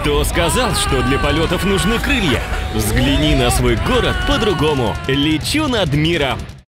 Кто сказал, что для полетов нужны крылья? Взгляни на свой город по-другому. Лечу над миром.